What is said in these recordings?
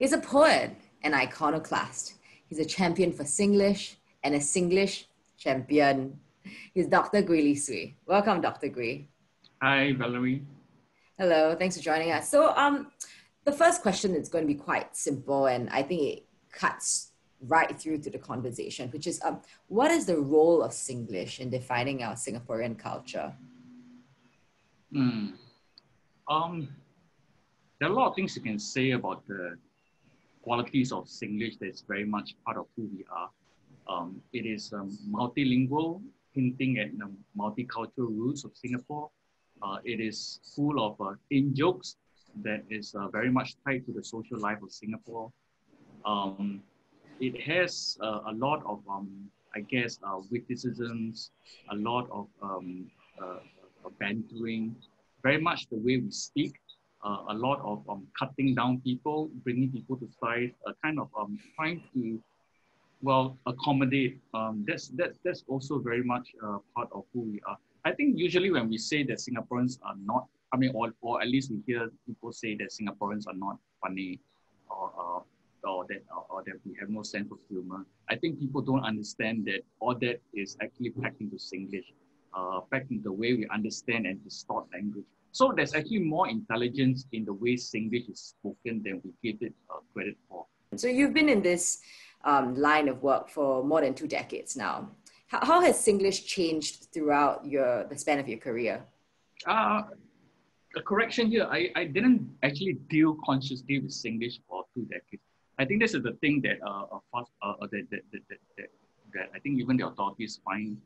He's a poet, an iconoclast. He's a champion for Singlish and a Singlish champion. He's Dr. Gwee Li Sui. Welcome, Dr. Gwee. Hi, Valerie. Hello, thanks for joining us. So, um, the first question is going to be quite simple, and I think it cuts right through to the conversation, which is um, what is the role of Singlish in defining our Singaporean culture? Hmm. Um, there are a lot of things you can say about the qualities of Singlish that's very much part of who we are. Um, it is um, multilingual, hinting at the multicultural roots of Singapore. Uh, it is full of uh, in jokes that is uh, very much tied to the social life of Singapore. Um, it has uh, a lot of, um, I guess, uh, witticisms, a lot of um, uh, bantering, very much the way we speak uh, a lot of um, cutting down people, bringing people to size, uh, kind of um, trying to, well, accommodate. Um, that's, that's, that's also very much uh, part of who we are. I think usually when we say that Singaporeans are not, I mean, or, or at least we hear people say that Singaporeans are not funny or, uh, or, that, or, or that we have no sense of humor. I think people don't understand that all that is actually packed into Singlish, uh, packed into the way we understand and distort language. So there's actually more intelligence in the way Singlish is spoken than we give it uh, credit for. So you've been in this um, line of work for more than two decades now. How, how has Singlish changed throughout your the span of your career? Uh, a correction here, I, I didn't actually deal consciously with Singlish for two decades. I think this is the thing that uh, uh, uh that, that, that, that, that I think even the authorities find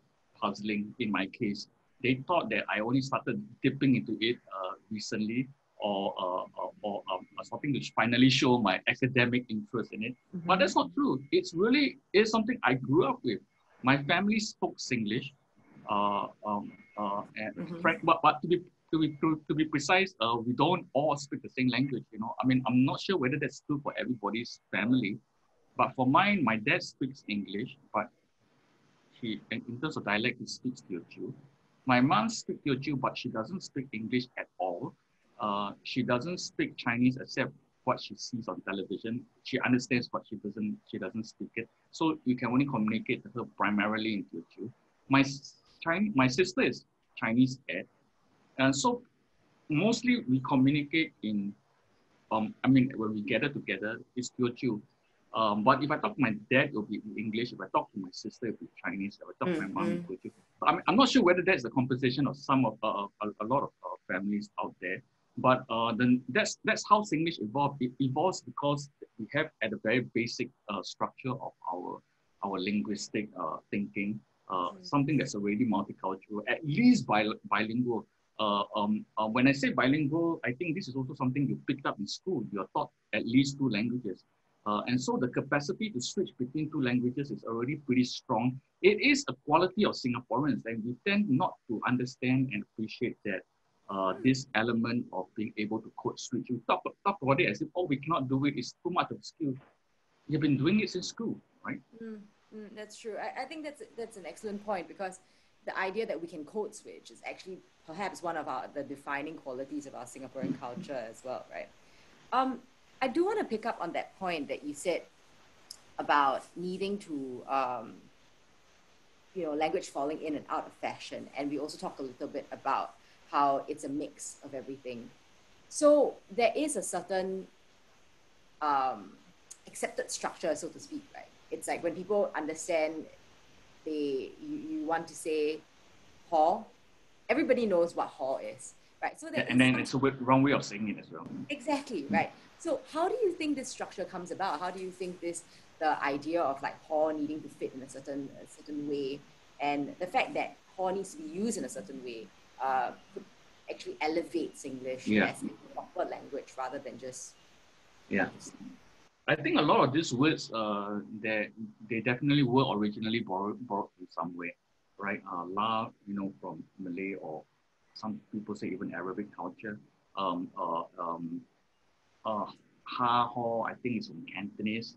puzzling in my case they thought that I only started dipping into it uh, recently or, uh, or um, something to finally show my academic interest in it. Mm-hmm. But that's not true. It's really is something I grew up with. My family spoke Singlish, uh, um, uh, and mm-hmm. but, but to be to be to, to be precise, uh, we don't all speak the same language. You know, I mean, I'm not sure whether that's true for everybody's family, but for mine, my dad speaks English, but he, in terms of dialect, he speaks Teochew. My mom speaks Teochew, but she doesn't speak English at all. Uh, she doesn't speak Chinese except what she sees on television. She understands, but she doesn't. She doesn't speak it. So you can only communicate to her primarily in Teochew. My Chinese, my sister is Chinese ed, and so mostly we communicate in. Um, I mean, when we gather together, it's Teochew. Um, but if I talk to my dad, it will be English. If I talk to my sister, it will be Chinese. If I talk mm-hmm. to my mom, it will be I'm, I'm not sure whether that's the composition of some of uh, a, a, lot of uh, families out there. But uh, then that's that's how Singlish evolved. It evolves because we have at the very basic uh, structure of our our linguistic uh, thinking, uh, mm-hmm. something that's already multicultural, at least bi- bilingual. Uh, um, uh, when I say bilingual, I think this is also something you picked up in school. You're taught at least two languages. Uh, and so the capacity to switch between two languages is already pretty strong. It is a quality of Singaporeans, and we tend not to understand and appreciate that uh, this element of being able to code switch. We talk, talk about it as if, oh, we cannot do it, it's too much of a skill. You've been doing it since school, right? Mm, mm, that's true. I, I think that's, that's an excellent point because the idea that we can code switch is actually perhaps one of our the defining qualities of our Singaporean culture as well, right? Um, I do want to pick up on that point that you said about needing to, um, you know, language falling in and out of fashion. And we also talked a little bit about how it's a mix of everything. So there is a certain um, accepted structure, so to speak, right? It's like when people understand they you, you want to say hall, everybody knows what hall is, right? So and then it's a wrong way of saying it as well. Exactly, right. So how do you think this structure comes about? How do you think this the idea of like hall needing to fit in a certain a certain way, and the fact that hall needs to be used in a certain way uh, could actually elevate English yeah. as a proper language rather than just yeah. I think a lot of these words, uh, they, they definitely were originally borrowed, borrowed from somewhere, right? Uh, la, you know, from Malay or some people say even Arabic culture. Um, uh, um, uh, Ha Ho, I think it's from Cantonese.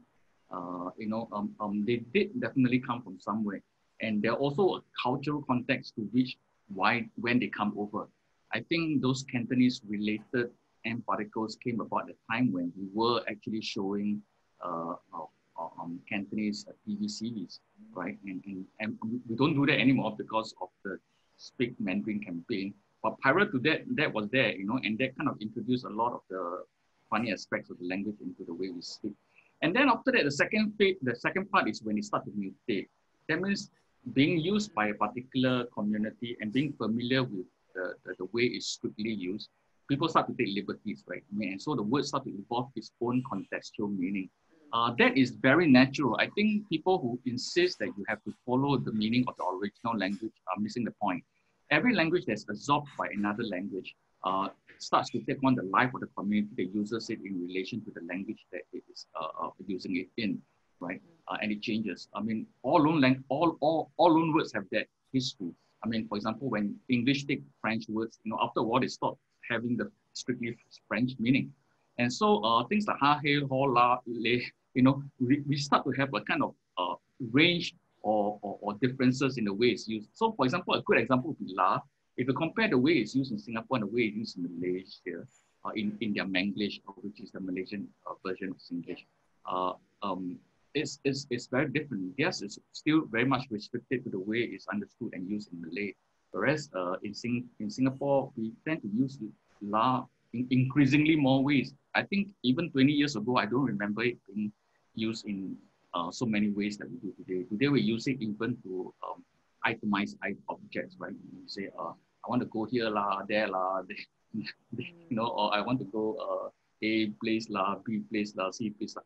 Uh, you know, um, um, they did definitely come from somewhere. And there are also a cultural context to which why when they come over. I think those Cantonese related M particles came about the time when we were actually showing uh, uh, um, Cantonese uh, TV series, right? And, and, and we don't do that anymore because of the Speak Mandarin campaign. But prior to that, that was there, you know, and that kind of introduced a lot of the funny aspects of the language into the way we speak. And then after that, the second the second part is when it started to mutate. That means being used by a particular community and being familiar with the, the, the way it's strictly used, people start to take liberties, right? I mean, and so the word start to evolve its own contextual meaning. Uh, that is very natural. I think people who insist that you have to follow the meaning of the original language are missing the point. Every language that's absorbed by another language uh, starts to take on the life of the community that uses it in relation to the language that it is uh, uh using it in, right? Uh, and it changes. I mean, all loan lang- all, all, all loan words have that history. I mean, for example, when English take French words, you know, after a while they stop having the strictly French meaning. And so uh, things like ha, he, ho, la, le, you know, we, we start to have a kind of uh, range or, or, or, differences in the way it's used. So for example, a good example would be la. If you compare the way it's used in Singapore and the way it's used in Malaysia, uh, in, in their Manglish, which is the Malaysian uh, version of Singlish, uh, um, it's, it's, it's very different. Yes, it's still very much restricted to the way it's understood and used in Malay. Whereas uh, in, Sing in Singapore, we tend to use la in increasingly more ways. I think even 20 years ago, I don't remember it being used in uh, so many ways that we do today. Today, we use it even to um, itemize objects, right? You say, uh, I want to go here, la, there, la, you know, or I want to go uh, A place, la, B place, la, C place, la.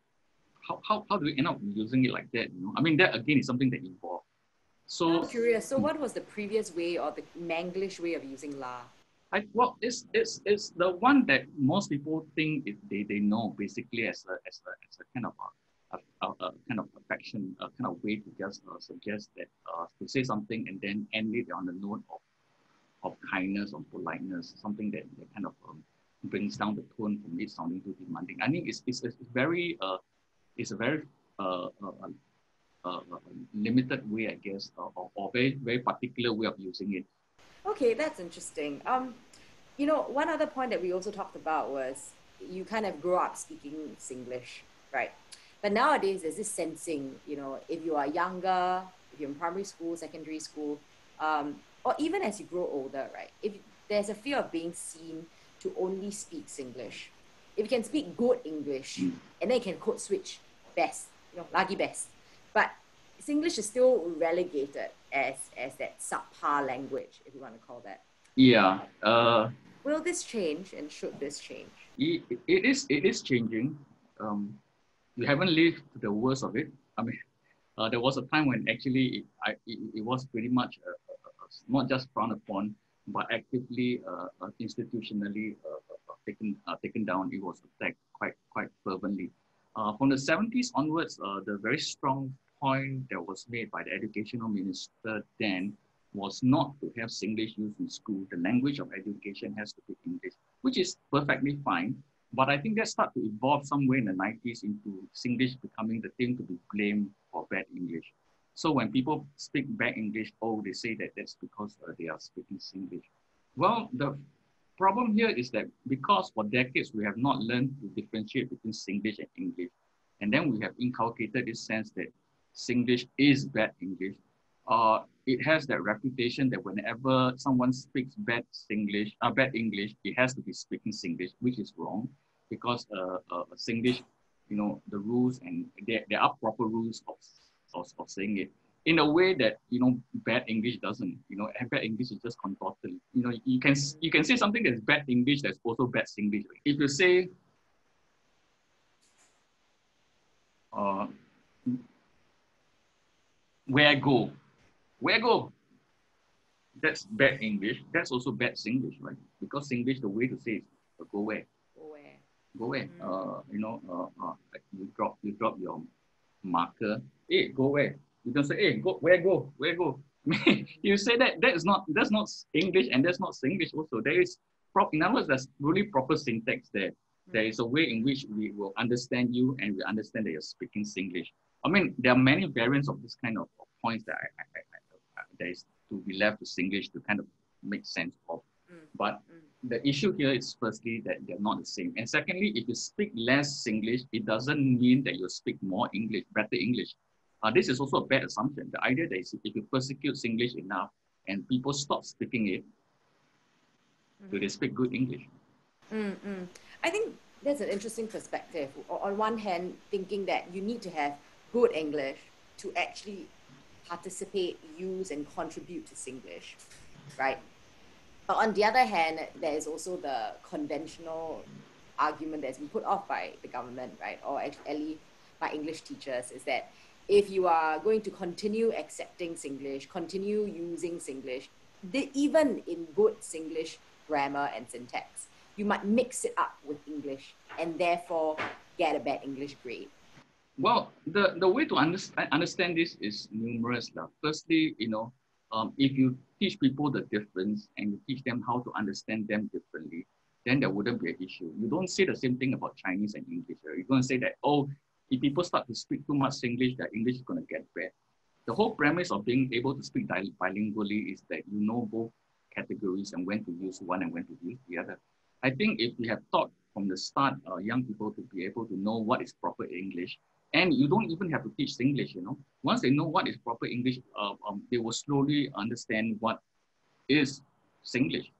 How, how, how do we end up using it like that? You know? I mean, that again is something that evolved. So I'm curious. So, what was the previous way or the Manglish way of using la? I, well, it's, it's, it's the one that most people think it, they, they know basically as a, as a, as a kind of a a, a, a, kind of affection, a kind of way to just uh, suggest that uh, to say something and then end it on the note of, of kindness or politeness, something that, that kind of um, brings down the tone from it sounding too demanding. I think it's, it's, it's very, uh, it's a very uh, uh, uh, limited way, I guess, or, or very, very particular way of using it. Okay, that's interesting. Um, you know, one other point that we also talked about was you kind of grow up speaking Singlish, right? But nowadays, there's this sensing, you know, if you are younger, if you're in primary school, secondary school, um, or even as you grow older, right? If there's a fear of being seen to only speak Singlish, if you can speak good English, mm. and then you can code switch best, you know, lagi best. But Singlish is still relegated as as that subpar language, if you want to call that. Yeah. Uh, Will this change, and should this change? It, it is. It is changing. Um, you haven't lived the worst of it. I mean, uh, there was a time when actually it, I, it, it was pretty much uh, uh, uh not just frowned upon, but actively uh, uh, institutionally taken taken down. It was attacked quite quite fervently. from the 70s onwards, the very strong point that was made by the educational minister then was not to have Singlish used in school. The language of education has to be English, which is perfectly fine. But I think that started to evolve somewhere in the 90s into Singlish becoming the thing to be blamed for bad English. So when people speak bad English, oh, they say that that's because uh, they are speaking Singlish. Well, the problem here is that because for decades we have not learned to differentiate between Singlish and English, and then we have inculcated this sense that Singlish is bad English, uh, it has that reputation that whenever someone speaks bad Singlish, uh, bad English, it has to be speaking Singlish, which is wrong because uh, uh, Singlish, you know, the rules and there, there are proper rules of, of, of saying it in a way that you know bad English doesn't. You know, bad English is just contorted. You know, you can you can say something that's bad English that's also bad Singlish. If you say, uh, where go, where go, that's bad English. That's also bad Singlish, right? Because Singlish, the way to say is go where go where? Mm. Uh, you know, uh, uh, you drop you drop your marker. Hey, go where? You don't say, hey, go where go? Where go? you say that that is not that's not English and that's not English also. There is prop in other words, there's really proper syntax there. Mm. There is a way in which we will understand you and we understand that you're speaking Singlish. I mean, there are many variants of this kind of, of points that I, I, I, I, there is to be left to Singlish to kind of make sense of. Mm. But the issue here is firstly that they're not the same. And secondly, if you speak less English, it doesn't mean that you speak more English, better English. Uh, this is also a bad assumption. The idea that if you persecute Singlish enough and people stop speaking it, mm-hmm. do they speak good English? Mm-hmm. I think that's an interesting perspective. On one hand, thinking that you need to have good English to actually participate, use, and contribute to Singlish, right? But on the other hand, there is also the conventional argument that's been put off by the government, right, or actually by English teachers, is that if you are going to continue accepting Singlish, continue using Singlish, even in good Singlish grammar and syntax, you might mix it up with English and therefore get a bad English grade. Well, the, the way to understand, understand this is numerous. Firstly, you know, um, if you teach people the difference and you teach them how to understand them differently, then there wouldn't be an issue. You don't say the same thing about Chinese and English. Right? You're going to say that, oh, if people start to speak too much English, that English is going to get bad. The whole premise of being able to speak bilingually is that you know both categories and when to use one and when to use the other. I think if we have taught from the start uh, young people to be able to know what is proper English, and you don't even have to teach English, you know. Once they know what is proper English, uh, um, they will slowly understand what is Singlish,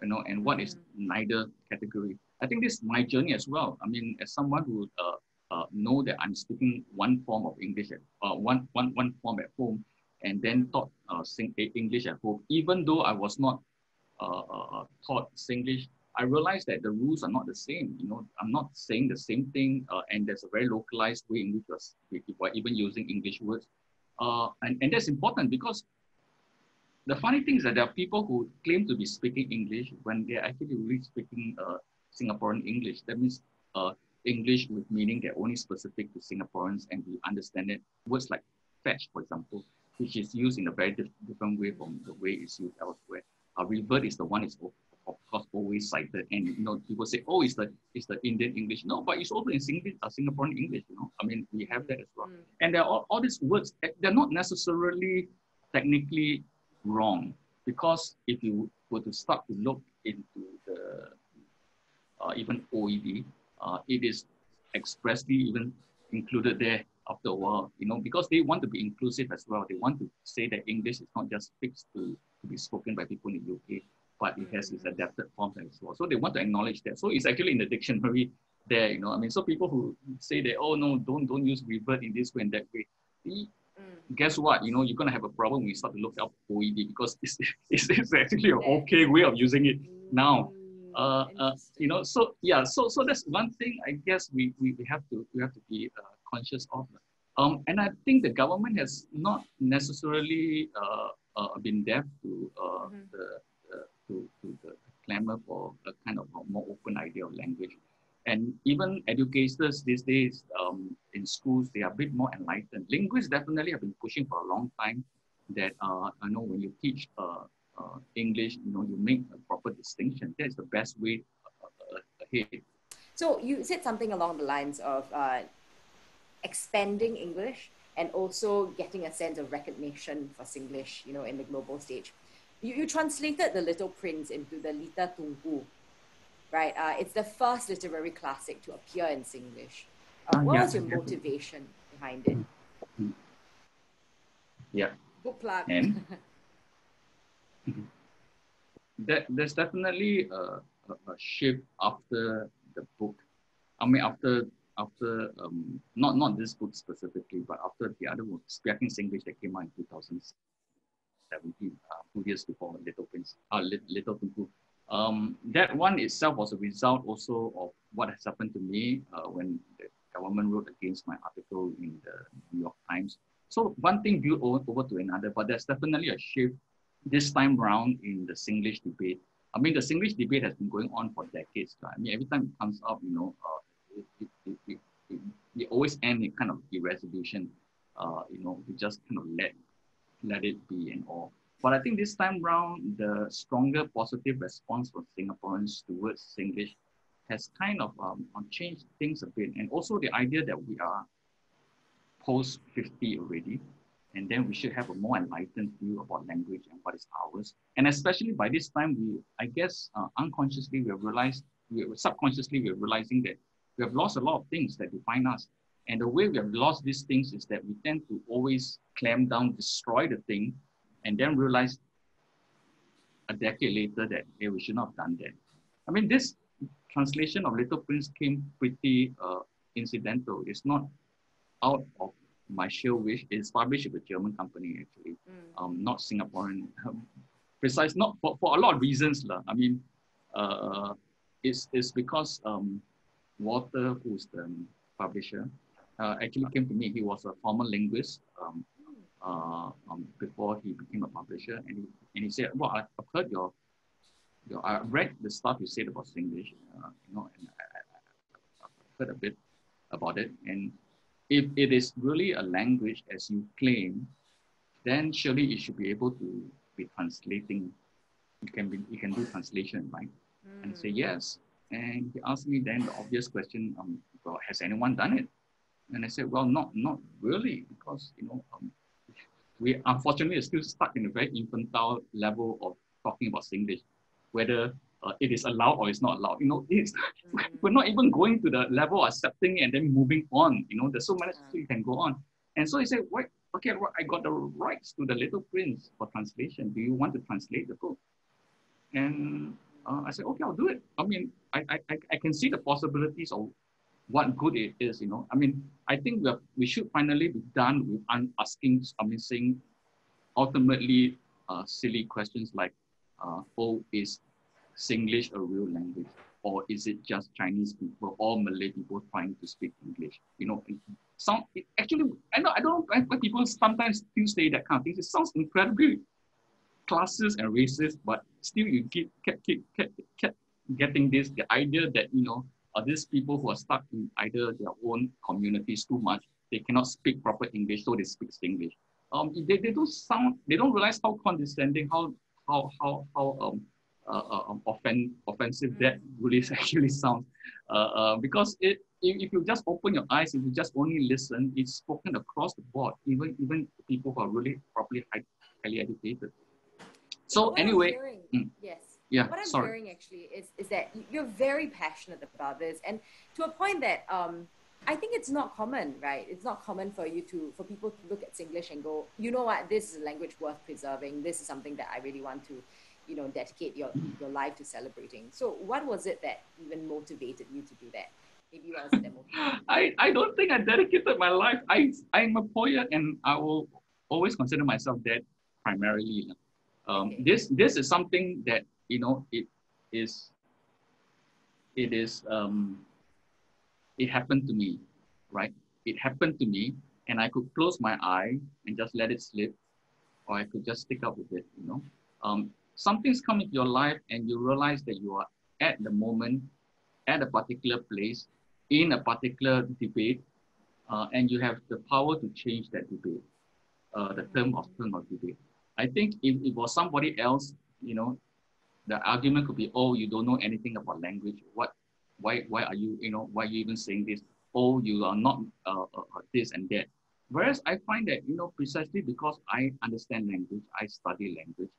you know, and what is mm-hmm. neither category. I think this is my journey as well. I mean, as someone who uh, uh, know that I'm speaking one form of English, at, uh, one, one, one form at home, and then taught uh, sing English at home, even though I was not uh, uh, uh taught Singlish I realized that the rules are not the same. You know, I'm not saying the same thing, uh, and there's a very localized way in which we're, even using English words. And, and that's important because the funny thing is that there are people who claim to be speaking English when they're actually really speaking Singaporean English. That means uh, English with meaning that only specific to Singaporeans and we understand it. Words like fetch, for example, which is used in a very diff different way from the way it's used elsewhere. Uh, revert is the one is of course always cited and you know people say oh it's the it's the indian english no but it's also in Sing- uh, singaporean english you know i mean we have that as well mm. and there are all, all these words eh, they're not necessarily technically wrong because if you were to start to look into the uh, even oed uh, it is expressly even included there after a while you know because they want to be inclusive as well they want to say that english is not just fixed to, to be spoken by people in the uk but it has its adapted forms as well. So they want to acknowledge that. So it's actually in the dictionary there, you know. I mean, so people who say that, oh no, don't don't use revert in this way and that way. Mm. Guess what? You know, you're gonna have a problem when you start to look up OED because it's, it's, it's actually an okay way of using it now. Uh, uh, you know, so yeah, so so that's one thing I guess we, we, we have to we have to be uh, conscious of. Um, and I think the government has not necessarily uh, uh, been deaf to uh, mm-hmm. the to, to the clamor for a kind of a more open idea of language. And even educators these days um, in schools, they are a bit more enlightened. Linguists definitely have been pushing for a long time that, uh, I know when you teach uh, English, you know, you make a proper distinction. That's the best way uh, uh, ahead. So you said something along the lines of uh, expanding English and also getting a sense of recognition for Singlish, you know, in the global stage you, you translated The Little Prince into the Leeter Tunku, right? Uh, it's the first literary classic to appear in Singlish. Uh, what yeah, was your motivation behind it? Mm-hmm. Yeah. Book plug. And that, there's definitely a, a, a, shift after the book. I mean, after after um, not not this book specifically, but after the other book, Spiaking Singlish that came out in 2006 17, uh, two years before Little Prince, uh, Leeter Tunku. Um, that one itself was a result also of what has happened to me uh, when the government wrote against my article in the New York Times. So one thing built over to another, but there's definitely a shift this time around in the Singlish debate. I mean, the Singlish debate has been going on for decades. I mean, every time it comes up, you know, uh, it, it, it, it, it, always ends in kind of irresolution. Uh, you know, we just kind of let let it be and all. But I think this time round, the stronger positive response from Singaporeans towards Singlish has kind of um, changed things a bit. And also the idea that we are post 50 already, and then we should have a more enlightened view about language and what is ours. And especially by this time, we, I guess, uh, unconsciously we have realized, we, subconsciously we're realizing that we have lost a lot of things that define us. And the way we have lost these things is that we tend to always clamp down, destroy the thing, and then realize a decade later that hey, we should not have done that. I mean, this translation of Little Prince came pretty uh, incidental. It's not out of my sheer wish. is published with a German company actually, mm. um, not Singaporean. Um, precise, not for, for a lot of reasons. La. I mean, uh, it's, it's because um, Walter, who's the publisher, uh, actually came to me. He was a former linguist um, uh, um, before he became a publisher, and he, and he said, "Well, I've heard your, your I read the stuff you said about English, uh, you know, and I, I, I've heard a bit about it, and if it is really a language as you claim, then surely it should be able to be translating. It can be, you can do translation, right? Mm. And say yes. And he asked me then the obvious question, um, well, has anyone done it? And I said, well, not not really, because you know, um, we unfortunately are still stuck in a very infantile level of talking about English, whether uh, it is allowed or it's not allowed. You know, it's mm-hmm. we're not even going to the level of accepting and then moving on. You know, there's so many things you can go on. And so he said, "Wait, okay, I got the rights to the Little Prince for translation. Do you want to translate the book?" And uh, I said, "Okay, I'll do it." I mean, I, I I can see the possibilities of what good it is. You know, I mean, I think we we should finally be done with asking, I mean, saying ultimately uh, silly questions like, uh, "Oh, is Singlish a real language? Or is it just Chinese people or Malay people trying to speak English? You know, some it actually, I know I don't know why people sometimes still say that kind of things. It sounds incredibly classes and racist, but still you keep kept, keep, kept, kept getting this the idea that you know are these people who are stuck in either their own communities too much, they cannot speak proper English, so they speak English. Um, they, they don't sound, they don't realize how condescending, how how how how um uh, uh, um, offen- offensive that really actually sounds. Uh, uh, because it, if, if you just open your eyes, if you just only listen, it's spoken across the board, even even people who are really properly high, highly educated. So what anyway, hearing, mm, yes. Yeah, what I'm sorry. hearing actually is, is that you're very passionate about this and to a point that um, I think it's not common, right? It's not common for you to, for people to look at English and go, you know what, this is a language worth preserving. This is something that I really want to you know dedicate your your life to celebrating. So what was it that even motivated you to do that? Maybe what was that I, I don't think I dedicated my life. I I'm a poet and I will always consider myself that primarily um, okay. this this is something that you know it is it is um, it happened to me right? It happened to me and I could close my eye and just let it slip or I could just stick up with it you know. Um, something's come into your life and you realize that you are at the moment at a particular place in a particular debate uh, and you have the power to change that debate uh, the term of term of debate. I think if it was somebody else you know the argument could be oh you don't know anything about language. What why why are you you know why are you even saying this? Oh you are not uh, uh, uh this and that. Whereas i find that you know precisely because i understand language i study language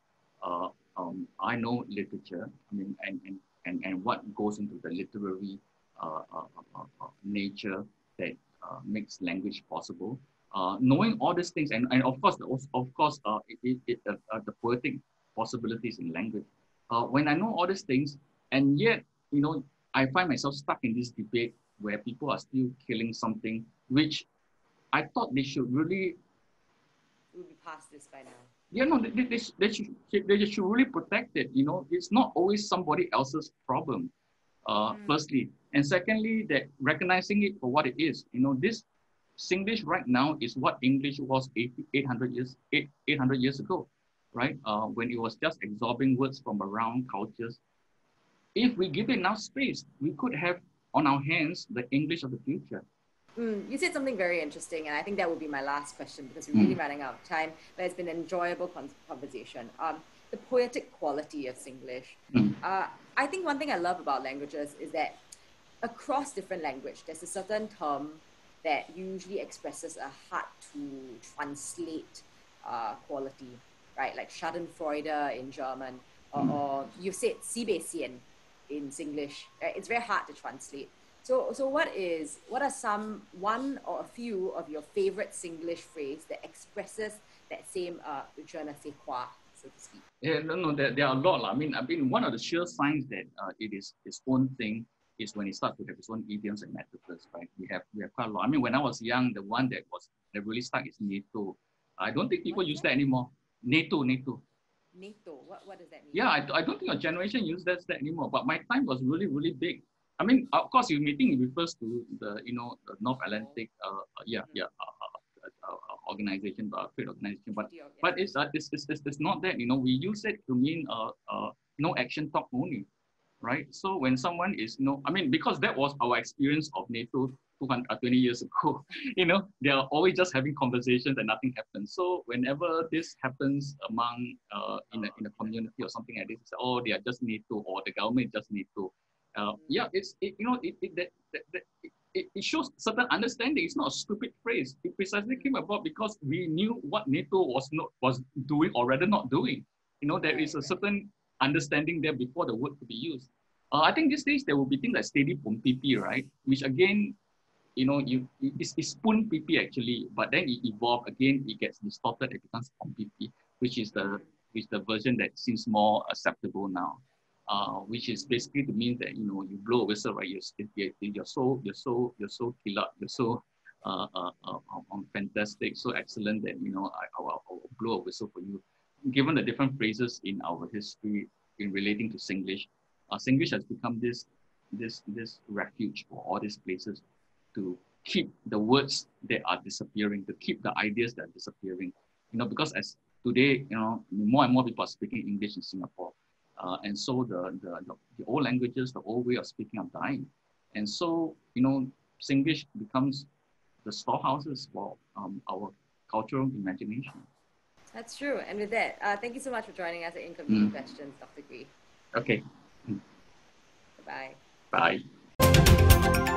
uh, um, I know literature, I mean, and, and, and, and what goes into the literary uh, uh, uh, uh nature that uh, makes language possible. knowing all these things, and, and of course, the, of course, it, it, the poetic possibilities in language. when I know all these things, and yet, you know, I find myself stuck in this debate where people are still killing something which I thought they should really. We'll be past this by now yeah, no, they, they, they, should, they should really protect it. You know, it's not always somebody else's problem, uh, mm. firstly. And secondly, that recognizing it for what it is. You know, this Singlish right now is what English was 800 years, 800 years ago, right? Uh, when it was just absorbing words from around cultures. If we give it enough space, we could have on our hands the English of the future. Mm, you said something very interesting, and I think that will be my last question because we're really mm. running out of time. But it's been an enjoyable con- conversation. Um, the poetic quality of Singlish. Mm. Uh, I think one thing I love about languages is that across different language, there's a certain term that usually expresses a hard to translate uh, quality, right? Like Schadenfreude in German, or, Mm. or you said Sibesian in Singlish. Right? It's very hard to translate. So, so what is what are some one or a few of your favorite Singlish phrase that expresses that same uh, je ne sais quoi, so to speak? Yeah, no, no, there, there are a lot. I mean, I mean, one of the sure signs that uh, it is its own thing is when it starts to have its own idioms and metaphors, right? We have we have quite a lot. I mean, when I was young, the one that was that really stuck is NATO. I don't think people What's use that? that anymore. NATO, NATO. NATO. What, what does that mean? Yeah, I, I don't think your generation uses that, that anymore. But my time was really, really big. I mean, of course, you may think it refers to the, you know, the North Atlantic, uh, uh, yeah, yeah, uh, uh, uh, uh, organization, uh, trade organization. But but it's, uh, it's, it's, it's, it's not that, you know, we use it to mean uh, uh, no action talk only, right? So when someone is, you know, I mean, because that was our experience of NATO 200, uh, 20 years ago, you know, they are always just having conversations and nothing happens. So whenever this happens among, uh, in, a, in a community or something like this, it's, oh, they are just NATO or the government is just NATO. Uh, yeah, it's, it, you know, it, it, that, that, that, it, it shows certain understanding. It's not a stupid phrase. It precisely came about because we knew what NATO was not was doing or rather not doing. You know, there is a certain understanding there before the word could be used. Uh, I think these days there will be things like steady pom pipi, right? Which again, you know, you it's, it's spoon pipi actually, but then it evolved again. It gets distorted. It becomes pom pipi, which is the which the version that seems more acceptable now uh, which is basically to mean that you know you blow a whistle, right? You're you're, so you're so you're so killer, you're so uh, uh, uh, um, fantastic, so excellent that you know I, I'll, I'll blow a whistle for you. Given the different phrases in our history in relating to Singlish, uh, Singlish has become this this this refuge for all these places to keep the words that are disappearing, to keep the ideas that are disappearing. You know, because as today, you know, more and more people are speaking English in Singapore. Uh, and so the, the, the, the old languages, the old way of speaking are dying. And so, you know, Singlish becomes the storehouses for um, our cultural imagination. That's true. And with that, uh, thank you so much for joining us at Inconvenient Mm. Questions, Dr. Gwee. Okay, Bye. bye.